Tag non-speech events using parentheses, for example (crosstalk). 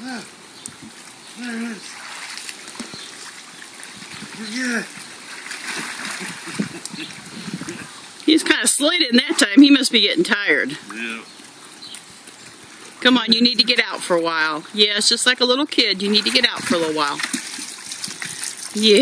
(laughs) There it is. He's kind of slid in that time. He must be getting tired. Yeah. Come on, you need to get out for a while. Yeah, it's just like a little kid. You need to get out for a little while. Yeah.